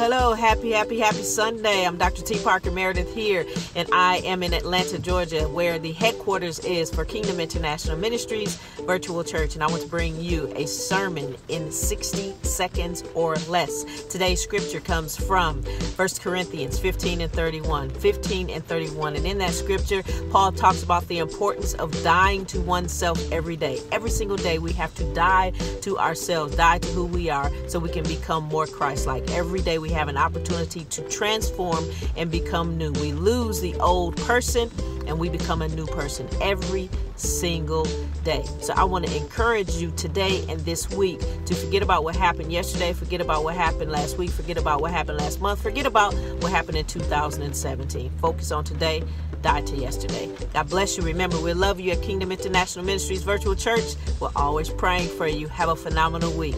hello. Happy, happy, happy Sunday. I'm Dr. T. Parker Meredith here, and I am in Atlanta, Georgia, where the headquarters is for Kingdom International Ministries Virtual Church. And I want to bring you a sermon in 60 seconds or less. Today's scripture comes from 1 Corinthians 15 and 31. 15 and 31. And in that scripture, Paul talks about the importance of dying to oneself every day. Every single day, we have to die to ourselves, die to who we are, so we can become more Christ like. Every day, we have an opportunity to transform and become new. We lose the old person and we become a new person every single day. So I want to encourage you today and this week to forget about what happened yesterday, forget about what happened last week, forget about what happened last month, forget about what happened in 2017. Focus on today, die to yesterday. God bless you. Remember, we love you at Kingdom International Ministries Virtual Church. We're always praying for you. Have a phenomenal week.